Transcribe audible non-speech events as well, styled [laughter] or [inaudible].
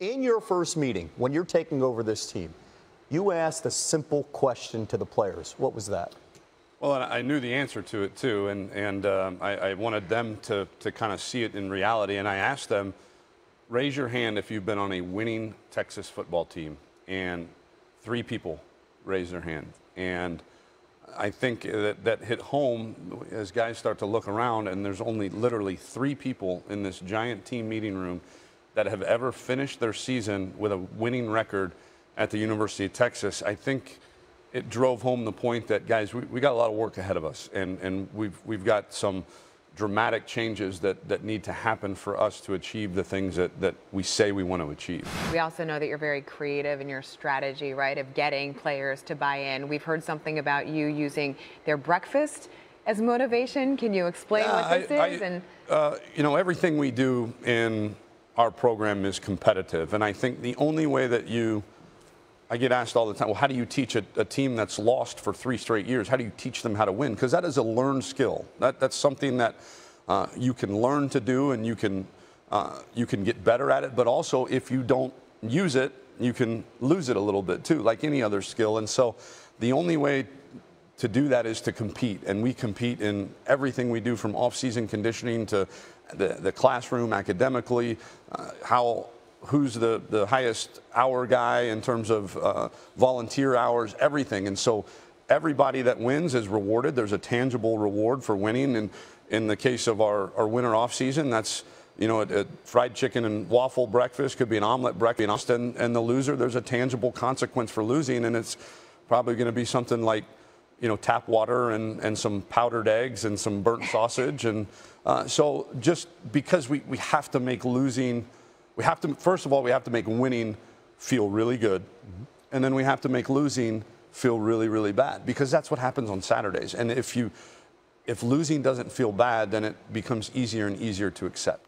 In your first meeting, when you're taking over this team, you asked a simple question to the players. What was that? Well, I knew the answer to it too, and and um, I, I, wanted them to to kind of see it in reality. And I asked them, raise your hand if you've been on a winning Texas football team, and three people raised their hand. And I think that that hit home as guys start to look around, and there's only literally three people in this giant team meeting room that have ever finished their season with a winning record at the University of Texas. I think it drove home the point that guys, we, we got a lot of work ahead of us, and and we've we've got some dramatic changes that, that need to happen for us to achieve the things that, that we say we want to achieve. We also know that you're very creative in your strategy, right, of getting players to buy in. We've heard something about you using their breakfast as motivation. Can you explain what this I, is? I, and uh, you know, everything we do in our program is competitive, and I think the only way that you I get asked all the time, well, how do you teach a, a, team that's lost for three straight years? How do you teach them how to win? Because that is a learned skill. That, that's something that uh, you can learn to do and you can, uh, you can get better at it. But also, if you don't use it, you can lose it a little bit too, like any other skill. And so the only way to do that is to compete. And we compete in everything we do from off-season conditioning to the, the classroom academically, uh, how who's the, the highest hour guy in terms of uh, volunteer hours, everything. And so everybody that wins is rewarded. There's a tangible reward for winning. And in the case of our, our winter off season, that's you know, a, a, fried chicken and waffle breakfast could be an omelet breakfast, and, and the loser, there's a tangible consequence for losing, and it's probably going to be something like, you know, tap water and, and some powdered eggs and some burnt [laughs] sausage. And uh, so just because we, we have to make losing – we have to, first of all, we have to make winning feel really good. Mm-hmm. And then we have to make losing feel really, really bad because that's what happens on Saturdays. And if you, if losing doesn't feel bad, then it becomes easier and easier to accept.